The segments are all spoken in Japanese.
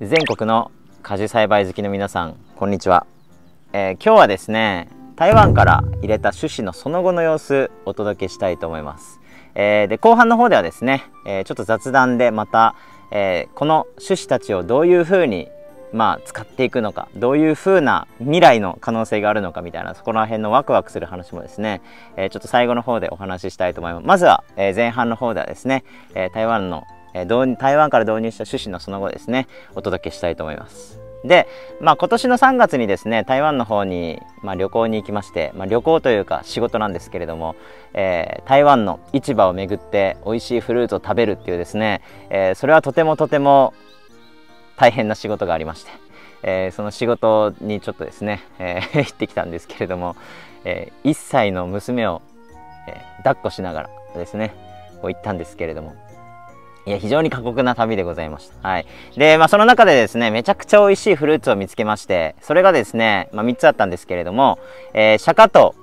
全国の果樹栽培好きの皆さんこんにちは、えー、今日はですね台湾から入れた種子のその後の様子お届けしたいと思います、えー、で後半の方ではですね、えー、ちょっと雑談でまた、えこの種子たちをどういうふうにまあ、使っていくのかどういう風な未来の可能性があるのかみたいなそこら辺のワクワクする話もですね、えー、ちょっと最後の方でお話ししたいと思います。まずは、えー、前半の方ではですね、えー、台湾の、え台湾から導入した趣旨のその後ですねお届けしたいと思います。で、まあ、今年の3月にですね台湾の方に、まあ、旅行に行きまして、まあ、旅行というか仕事なんですけれども、え台湾の市場を巡って美味しいフルーツを食べるっていうですね、えそれはとてもとても大変な仕事がありまして、えー、その仕事にちょっとですね、えー、行ってきたんですけれども、えー、1歳の娘を、えー、抱っこしながらですねこう行ったんですけれどもいや非常に過酷な旅でございました。はい。で、まあその中でですね、めちゃくちゃ美味しいフルーツを見つけまして、それがですね、まあ3つあったんですけれども、えー、シャカと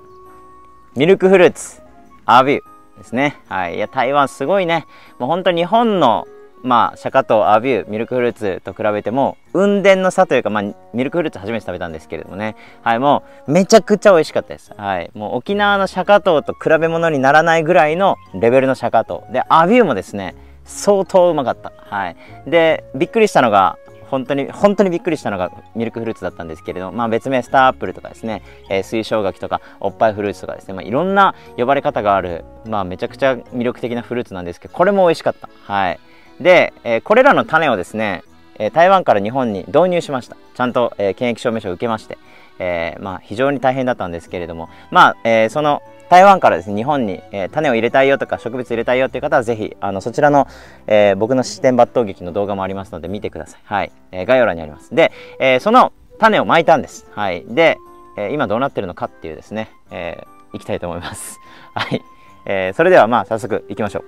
ミルクフルーツ、アービューですね。はい。いや、台湾すごいね。もう本当日本のまあ、シャカとアビュー、ミルクフルーツと比べても、運転の差というか、まあ、ミルクフルーツ初めて食べたんですけれどもね。はい、もう、めちゃくちゃ美味しかったです。はい。もう沖縄のシャカトと比べ物にならないぐらいのレベルのシャカト。で、アビューもですね、相当うまかった。はい。で、びっくりしたのが、本当に、本当にびっくりしたのがミルクフルーツだったんですけれど、まあ別名スターアップルとかですね、えー、水晶柿とかおっぱいフルーツとかですね、まあいろんな呼ばれ方がある、まあめちゃくちゃ魅力的なフルーツなんですけど、これも美味しかった。はい。で、えー、これらの種をですね、え台湾から日本に導入しましたちゃんと、えー、検疫証明書を受けまして、えー、まあ、非常に大変だったんですけれどもまあ、えー、その台湾からですね日本に、え種を入れたいよとか植物入れたいよっていう方はぜひあのそちらの、え僕の視点抜刀劇の動画もありますので見てください。はい、え概要欄にあります。で、えその種をまいたんです。はい。で、え今どうなってるのかっていうですね、えー、いきたいと思います。はい、えそれではまあ早速いきましょ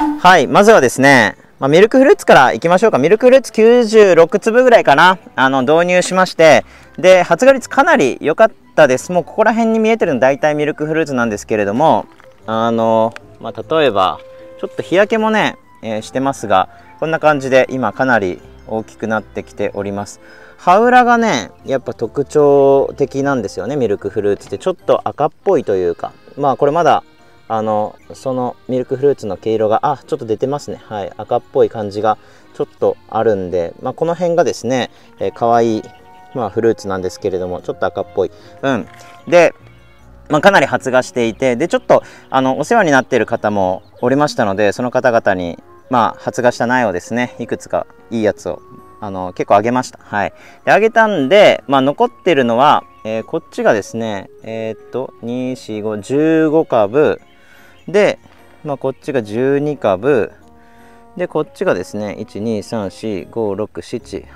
う。はい、まずはですね、まあ、ミルクフルーツからいきましょうか。ミルクフルーツ96粒ぐらいかな。あの、導入しまして、で、発芽率かなり良かったです。もうここら辺に見えてるの大体ミルクフルーツなんですけれども、あの、まあ、例えば、ちょっと日焼けもね、えー、してますが、こんな感じで今かなり大きくなってきております。葉裏がね、やっぱ特徴的なんですよね、ミルクフルーツって。ちょっと赤っぽいというか、まあこれまだあのそのミルクフルーツの毛色があちょっと出てますね。はい。赤っぽい感じがちょっとあるんで、まあ、この辺がですね、えー、可愛いまあ、フルーツなんですけれどもちょっと赤っぽい。うん。でまあ、かなり発芽していてでちょっとあのお世話になっている方もおりましたのでその方々に、まあ、発芽した苗をですねいくつかいいやつをあの結構あげました。はい。で、あげたんで、まあ、残ってるのは、えー、こっちがですね、えー、っと、2、4、5、15株、で、まあ、こっちが12株。でこっちがですね1234567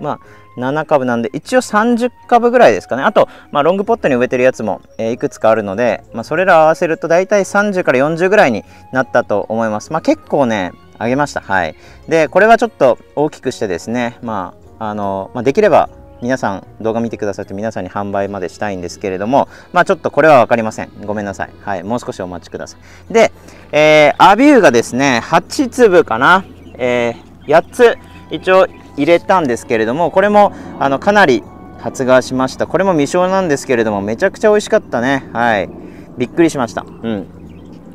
まあ7株なんで一応30株ぐらいですかね。あと、まあ、ロングポットに植えてるやつも、えー、いくつかあるので、まあ、それら合わせると大体30から40ぐらいになったと思います。まあ結構ねあげました。はい。でこれはちょっと大きくしてですねまああの、まあ、できれば皆さん動画見てくださって皆さんに販売までしたいんですけれども、まあちょっとこれは分かりません。ごめんなさい。はい。もう少しお待ちください。で、えー、アビューがですね、8粒かな。えー、8つ一応入れたんですけれども、これもあのかなり発芽しました。これも未生なんですけれども、めちゃくちゃ美味しかったね。はい。びっくりしました。うん。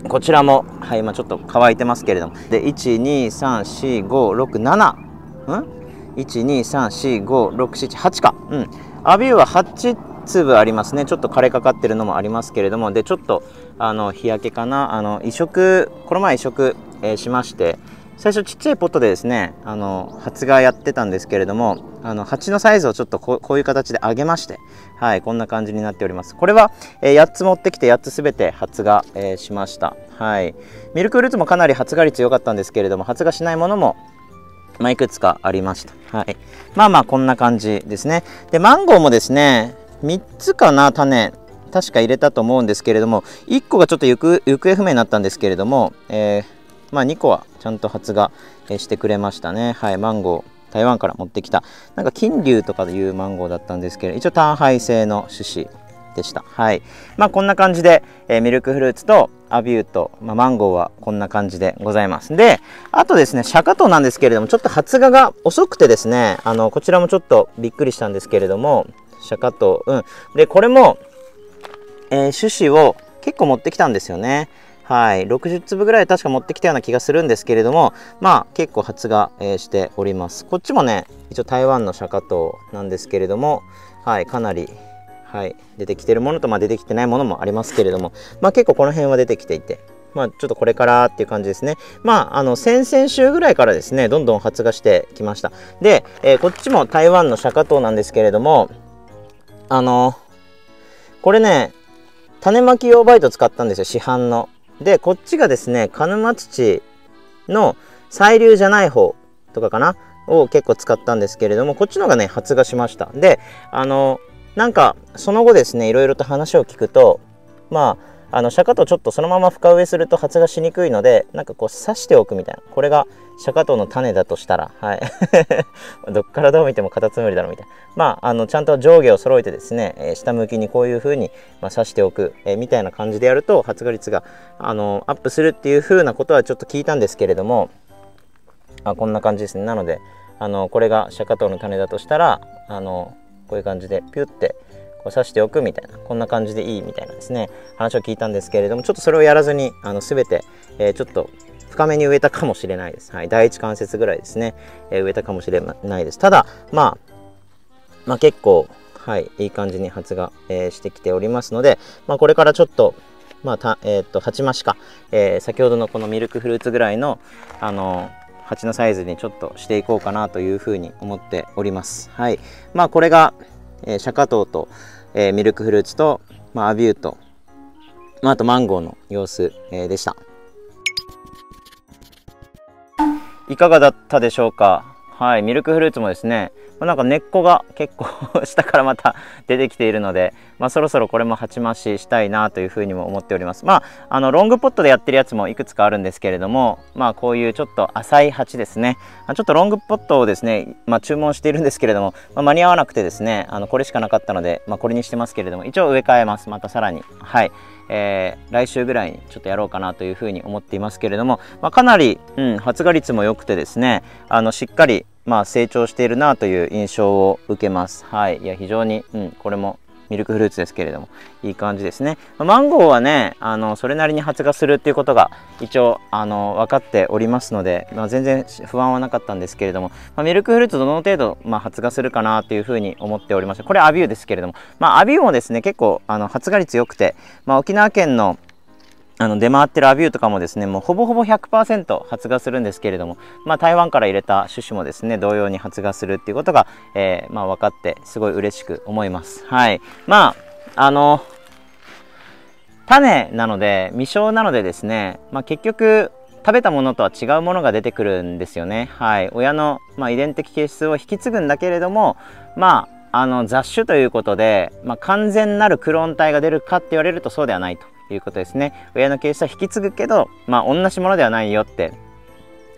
こちらも、はい、今ちょっと乾いてますけれども。で、1、2、3、4、5、6、7。ん？1234567か。うん。アビューは8粒ありますね。ちょっと枯れかかってるのもありますけれども。でちょっとあの日焼けかな。あの移植この前移植、えー、しまして。最初ちっちゃいポットでですねあの発芽やってたんですけれどもあの鉢のサイズをちょっとこういう形で上げまして。はいこんな感じになっております。これは、えー、8つ持ってきて8つすべて発芽、えー、しました。はい。ミルクフルーツもかなり発芽率良かったんですけれども発芽しないものもまあ、いくつかありました。はい。まあまあ、こんな感じですね。で、マンゴーもですね、3つかな、種。確か入れたと思うんですけれども、1個がちょっと行方不明になったんですけれども、えー、まあ、2個はちゃんと発芽してくれましたね。はい、マンゴー。台湾から持ってきた、なんか金龍とかいうマンゴーだったんですけど、一応単配性の種子でした。はい。まあこんな感じで、えー、ミルクフルーツとアビューと、まあ、マンゴーはこんな感じでございます。で、あとですね、シャカトウなんですけれども、ちょっと発芽が遅くてですね、あの、こちらもちょっとびっくりしたんですけれども、シャカトウ、うん。で、これも、えー、種子を結構持ってきたんですよね。はい、60粒ぐらい確か持ってきたような気がするんですけれども、まあ結構発芽、えー、しております。こっちもね、一応台湾のシャカトウなんですけれども、はい、かなり、はい、出てきてるものと、まあ、出てきてないものもありますけれども、まあ結構この辺は出てきていて、まあ、ちょっとこれからっていう感じですね。まあ、あの、先々週ぐらいからですね、どんどん発芽してきました。で、えー、こっちも台湾のシャカトウなんですけれども、あの、これね、種まき用バイト使ったんですよ、市販の。で、こっちがですね、鹿沼土の細粒じゃない方とかかなを結構使ったんですけれども、こっちのがね、発芽しました。で、あの、なんか、その後ですね、いろいろと話を聞くと、まあ、あの釈迦とちょっとそのまま深植えすると発芽しにくいのでなんかこう刺しておくみたいな。これが釈迦との種だとしたらはい。どっからどう見てもカタツムリだろみたいな。まああのちゃんと上下を揃えてですね、えー、下向きにこういう風にまあ、刺しておく、えー、みたいな感じでやると発芽率があのアップするっていう風なことはちょっと聞いたんですけれどもあこんな感じですね。なのであのこれが釈迦との種だとしたらあのこういう感じでピュッてこう刺しておくみたいなこんな感じでいいみたいなですね話を聞いたんですけれどもちょっとそれをやらずにあの全て、えー、ちょっと深めに植えたかもしれないです。はい、第一関節ぐらいですね、えー、植えたかもしれないです。ただ、まあ、まあ、結構、はい、いい感じに発芽、えー、してきておりますので、まあ、これからちょっと、まあ、たえっ、と、鉢増しか、え先ほどのこのミルクフルーツぐらいの、あの鉢のサイズにちょっとしていこうかなというふうに思っております。はい。まあ、これが、えー、シャカトウと、えー、ミルクフルーツと、まあ、アビューと、まあ、あとマンゴーの様子、えー、でした。いかがだったでしょうか？はい、ミルクフルーツもですね、まなんか根っこが結構 下からまた 出てきているので、まあ、そろそろこれも鉢増ししたいなというふうにも思っております。まあ、あのロングポットでやってるやつもいくつかあるんですけれども、まあ、こういうちょっと浅い鉢ですね。ちょっとロングポットをですね、まあ、注文しているんですけれども、まあ、間に合わなくてですね、あのこれしかなかったので、まあ、これにしてますけれども、一応植え替えます。またさらに。はい。えー、来週ぐらいにちょっとやろうかなというふうに思っていますけれども、まあ、かなり、うん、発芽率も良くてですねあのしっかりまあ、成長しているなという印象を受けます。はい。いや、非常に、うん、これもミルクフルーツですけれども、いい感じですね。マンゴーはね、あの、それなりに発芽するっていうことが一応、あの、分かっておりますので、まあ、全然不安はなかったんですけれども、まあ、ミルクフルーツどの程度、まあ、発芽するかなというふうに思っておりました。これアビューですけれども、まあ、アビューもですね、結構、あの、発芽率良くて、まあ、沖縄県のあの出回ってるアビューとかもですねもうほぼほぼ100%発芽するんですけれども、まあ、台湾から入れた種子もですね同様に発芽するっていうことが、えー、まあ、分かってすごい嬉しく思います。はい。まああの種なので未生なのでですね、まあ、結局食べたものとは違うものが出てくるんですよね。はい。親の、まあ、遺伝的形質を引き継ぐんだけれどもまああの雑種ということで、まあ、完全なるクローン体が出るかって言われるとそうではないと。いうことですね。親の形質は引き継ぐけど、まあ、同じものではないよって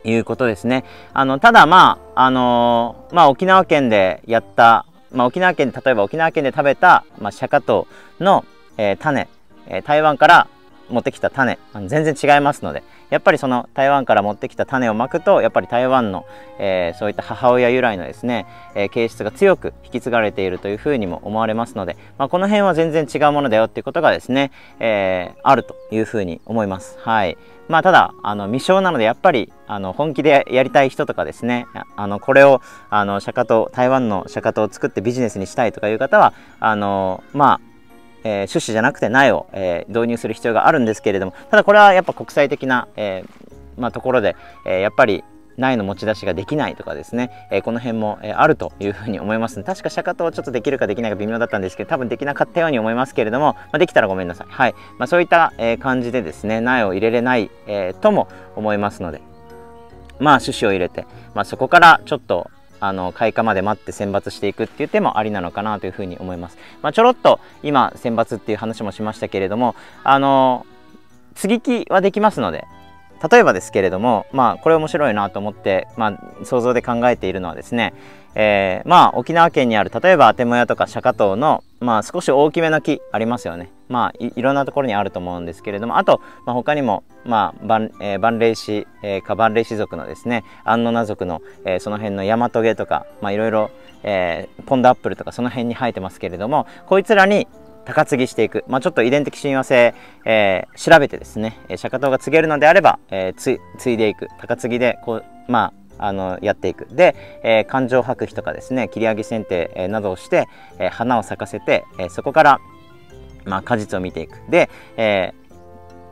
いうことですね。あの、ただまあ、あのー、まあ、沖縄県でやった、まあ、沖縄県、例えば沖縄県で食べた、まあ、シャカトウの、えー、種、えー、台湾から持ってきた種、あの全然違いますので、やっぱりその台湾から持ってきた種をまくとやっぱり台湾の、えー、そういった母親由来のですね、えー、形質が強く引き継がれているというふうにも思われますので、まあ、この辺は全然違うものだよっていうことがですね、えー、あるというふうに思います。はいまあ、ただあの未生なのでやっぱりあの本気でやりたい人とかですねあのこれをあの釈迦と台湾の釈迦とを作ってビジネスにしたいとかいう方はあのまあえー、種子じゃなくて苗を、えー、導入する必要があるんですけれどもただこれはやっぱ国際的な、えー、まあ、ところで、えやっぱり苗の持ち出しができないとかですね、えこの辺も、えあるというふうに思います。確か釈迦とちょっとできるかできないか微妙だったんですけど多分できなかったように思いますけれども、まあ、できたらごめんなさい。はい、まあ、そういった、え感じでですね苗を入れれない、えとも思いますのでまあ種子を入れて、まあ、そこからちょっとあの開花まで待って選抜していくっていう手もありなのかなというふうに思います。まあ、ちょろっと今選抜っていう話もしましたけれどもあの接ぎ木はできますので例えばですけれどもまあこれ面白いなと思って、まあ、想像で考えているのはですね、えー、まあ沖縄県にある例えばアテモヤとかシャカトウのまあ少し大きめな木ありますよね。まあいろんなところにあると思うんですけれども、あと、まあ、他にも、まあ、万、えー、万霊氏、えー、か万霊氏族のですね、安野名族の、えー、その辺のヤマトゲとか、まあいろいろ、えー、ポンドアップルとかその辺に生えてますけれども、こいつらに高継ぎしていく、まあ、ちょっと遺伝的親和性、えー、調べてですね、釈迦頭が告げるのであれば、えー、継いでいく高継ぎでこうまああのやっていく。で、えー、感情白皮とかですね切り上げ剪定、えー、などをして、えー、花を咲かせて、えー、そこから、まあ、果実を見ていく。で、え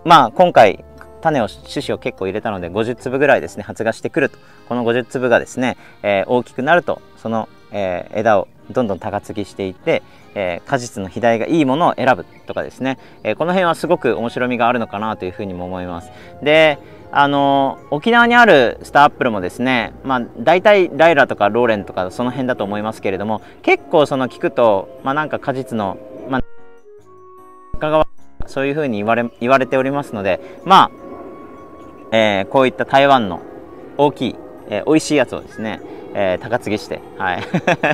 ー、まあ今回種を種子を結構入れたので50粒ぐらいですね発芽してくると。この50粒がですね、えー、大きくなるとその、えー、枝をどんどん高継ぎしていって、えー、果実の肥大がいいものを選ぶとかですね、えー、この辺はすごく面白みがあるのかなというふうにも思います。であの沖縄にあるスターアップルもですね、まあ、大体ライラとかローレンとかその辺だと思いますけれども結構その聞くと、まあ、なんか果実の、まあ、そういうふうに言われ言われておりますのでまあ、えー、こういった台湾の大きい、えー、美味しいやつをですねえー、高継ぎして、はい。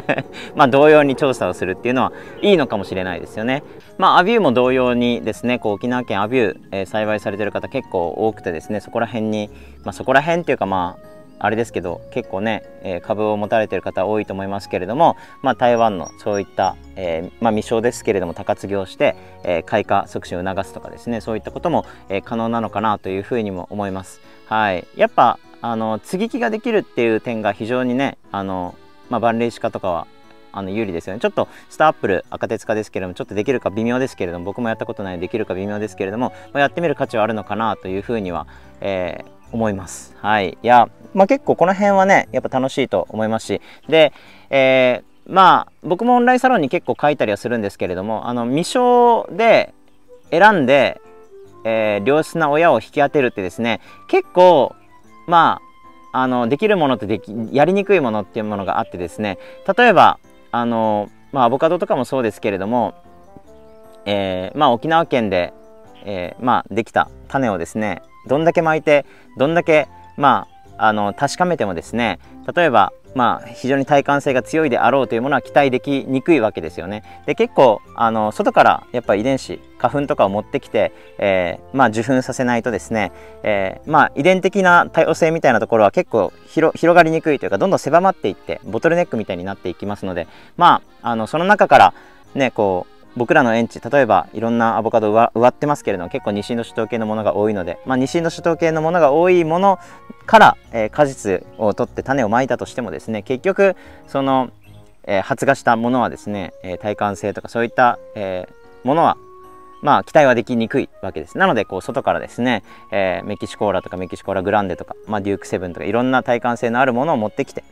まあ、同様に調査をするっていうのはいいのかもしれないですよね。まあ、アビューも同様にですね、こう沖縄県アビュー、えー、栽培されてる方結構多くてですね、そこら辺に、まあ、そこら辺っていうかまあ、あれですけど結構ね、えー、株を持たれてる方多いと思いますけれども、まあ、台湾のそういった、えー、まあ、未生ですけれども高継ぎをして、えー、開花促進を促すとかですねそういったことも、え可能なのかなというふうにも思います。はい、やっぱあの接ぎ木ができるっていう点が非常にねあの、まあ、万霊歯科とかはあの有利ですよねちょっとスターアップル赤鉄化ですけれどもちょっとできるか微妙ですけれども僕もやったことないでできるか微妙ですけれども、まあ、やってみる価値はあるのかなというふうには、えー、思います。はい。いや、まあ、結構この辺はねやっぱ楽しいと思いますし。で、えー、まあ僕もオンラインサロンに結構書いたりはするんですけれどもあの未生で選んで、えー、良質な親を引き当てるってですね結構まあ、あの、できるものとでき、やりにくいものっていうものがあってですね、例えば、あの、まあ、アボカドとかもそうですけれども、えー、まあ、沖縄県で、えー、まあ、できた種をですね、どんだけ巻いて、どんだけ、まあ、あの、確かめてもですね、例えば、まあ、非常に耐寒性が強いであろうというものは期待できにくいわけですよね。で結構あの外からやっぱ遺伝子花粉とかを持ってきて、えー、まあ、受粉させないとですね、えー、まあ、遺伝的な多様性みたいなところは結構広がりにくいというかどんどん狭まっていってボトルネックみたいになっていきますのでまああのその中からねこう僕らの園地例えばいろんなアボカドは植わってますけれども結構西インド系のものが多いので、まあ、西インド系のものが多いものから、えー、果実を取って種をまいたとしてもですね結局その、えー、発芽したものはですね、えー、耐寒性とかそういった、え、ものはまあ期待はできにくいわけです。なのでこう外からですね、え、メキシコーラとかメキシコーラグランデとか、まあ、デュークセブンとかいろんな耐寒性のあるものを持ってきて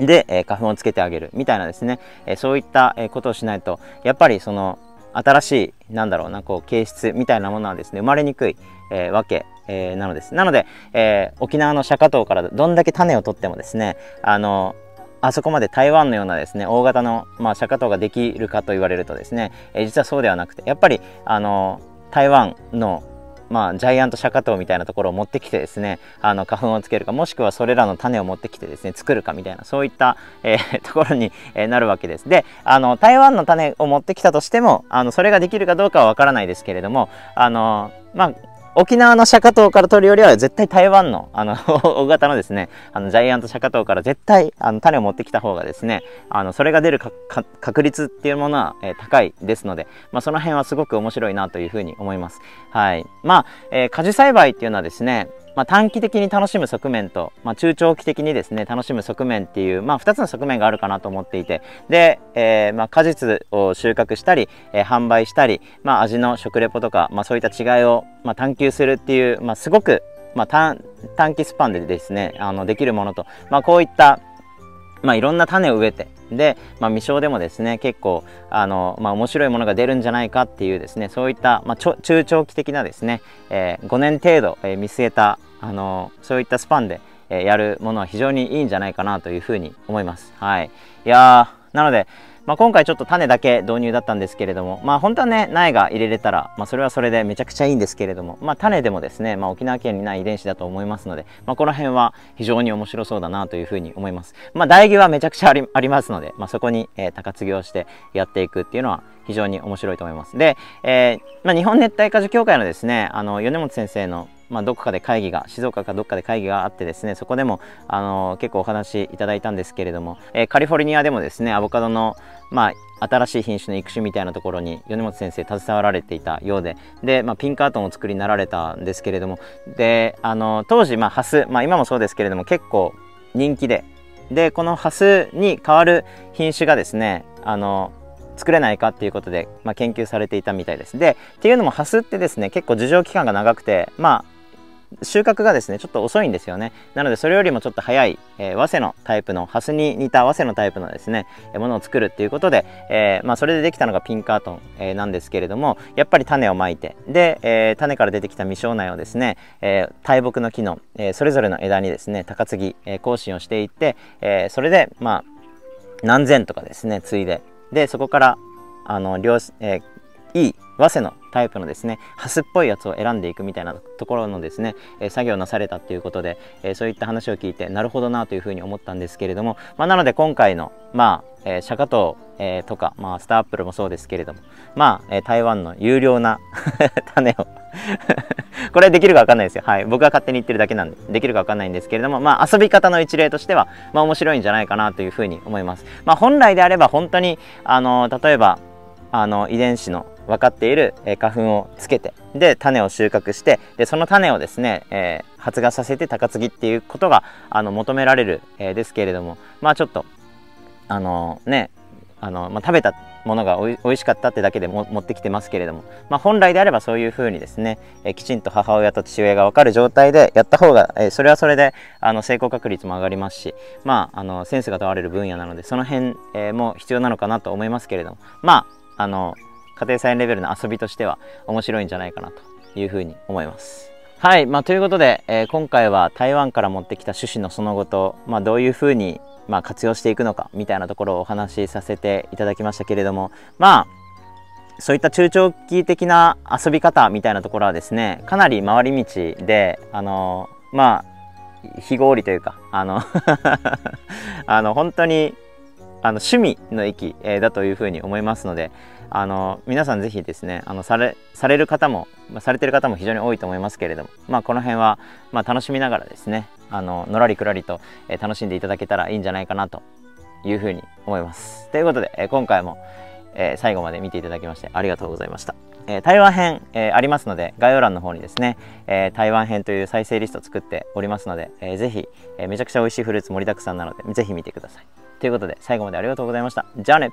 で、え、花粉をつけてあげるみたいなですね、え、そういった、ことをしないとやっぱりその新しいなんだろうなこう形質みたいなものはですね生まれにくい、えー、わけ、えー、なのです。なので、えー、沖縄の釈迦島からどんだけ種を取ってもですねあのあそこまで台湾のようなですね大型の、まあ、釈迦島ができるかと言われるとですね、え、実はそうではなくてやっぱりあの台湾のまあ、ジャイアント釈迦塔みたいなところを持ってきてですねあの花粉をつけるかもしくはそれらの種を持ってきてですね作るかみたいなそういった、えー、ところに、え、なるわけです。であの台湾の種を持ってきたとしてもあのそれができるかどうかはわからないですけれどもあのまあ沖縄の釈迦島から取るよりは絶対台湾のあの 大型のですねあのジャイアント釈迦島から絶対あの種を持ってきた方がですねあのそれが出る確率っていうものは、えー、高いですので、まあ、その辺はすごく面白いなというふうに思います。はいまあえー、果樹栽培っていうのはですねまあ、短期的に楽しむ側面と、まあ、中長期的にですね楽しむ側面っていう、まあ、2つの側面があるかなと思っていてで、えーまあ、果実を収穫したり、えー、販売したり、まあ、味の食レポとか、まあ、そういった違いを、まあ、探求するっていう、まあ、すごく、まあ、短期スパンでですねあのできるものと、まあ、こういったまあ、いろんな種を植えてで、まあ、未生でもですね結構あの、まあ、面白いものが出るんじゃないかっていうですねそういった、まあ、中長期的なですね、えー、5年程度、えー、見据えたあのそういったスパンで、えー、やるものは非常にいいんじゃないかなというふうに思います。はい、いやなのでまあ、今回ちょっと種だけ導入だったんですけれども、まあ、本当はね苗が入れれたら、まあ、それはそれでめちゃくちゃいいんですけれども、まあ、種でもですね、まあ、沖縄県にない遺伝子だと思いますので、まあ、この辺は非常に面白そうだなというふうに思います。まあ、苗木はめちゃくちゃありありますので、まあ、そこに、えー、高継ぎをしてやっていくっていうのは非常に面白いと思います。で、えーまあ、日本熱帯果樹協会のですねあの米本先生のまあ、どこかで会議が静岡かどっかで会議があってですねそこでもあの結構お話いただいたんですけれども、えー、カリフォルニアでもですねアボカドの、まあ、新しい品種の育種みたいなところに米本先生携わられていたようでで、まあ、ピンカートンを作りになられたんですけれどもであの当時、まあ、ハス、まあ、今もそうですけれども結構人気ででこのハスに代わる品種がですねあの作れないかっていうことで、まあ、研究されていたみたいです。でっていうのもハスってですね結構樹状期間が長くてまあ収穫がですねちょっと遅いんですよね。なのでそれよりもちょっと早い、えー、早生のタイプのハスに似た早生のタイプのですね、ものを作るっていうことで、えー、まあ、それでできたのがピンカートン、えー、なんですけれどもやっぱり種をまいてで、えー、種から出てきた未生苗をですね、えー、大木の木の、えー、それぞれの枝にですね高継ぎ、え、更新をしていって、えー、それでまあ何千とかですね継いででそこからあの両、えー、いい早生のタイプのですねハスっぽいやつを選んでいくみたいなところのですね、え作業なされたっていうことで、えそういった話を聞いてなるほどなというふうに思ったんですけれども、まあ、なので今回のまあ、えー、シャカトウ、えー、とか、まあ、スターアップルもそうですけれどもまあ、えー、台湾の有料な 種を これできるか分かんないですよ。はい。僕が勝手に言ってるだけなんで、できるか分かんないんですけれども、まあ、遊び方の一例としては、まあ、面白いんじゃないかなというふうに思います。まあ、本来であれば、本当に、あの、例えば、あの、遺伝子の分かっている花粉をつけてで種を収穫してでその種をですね、えー、発芽させて高継ぎっていうことがあの求められる、えー、ですけれどもまあちょっとあのねあの、まあ、食べたものがおい美味しかったってだけでも持ってきてますけれども、まあ、本来であればそういうふうにですね、えー、きちんと母親と父親が分かる状態でやった方が、えー、それはそれであの成功確率も上がりますし、まあ、あのセンスが問われる分野なのでその辺、えー、も必要なのかなと思いますけれどもまああの家庭菜園レベルの遊びとしては面白いんじゃないかなというふうに思います。はい、まあ、ということで、えー、今回は台湾から持ってきた種子のその後と、まあ、どういうふうに、まあ、活用していくのかみたいなところをお話しさせていただきましたけれどもまあそういった中長期的な遊び方みたいなところはですねかなり回り道であのまあ非合理というかあの あの本当にあの趣味の域、えー、だというふうに思いますのであの皆さんぜひですねあのされされる方も、ま、されてる方も非常に多いと思いますけれども、まあ、この辺は、まあ、楽しみながらですねあののらりくらりと、え、楽しんでいただけたらいいんじゃないかなというふうに思います。ということで、え、今回も、え、最後まで見ていただきましてありがとうございました。え、台湾編、え、ありますので概要欄の方にですね、え、台湾編という再生リストを作っておりますので、えー、ぜひ、え、めちゃくちゃ美味しいフルーツ盛りだくさんなのでぜひ見てください。ということで最後までありがとうございました。じゃあね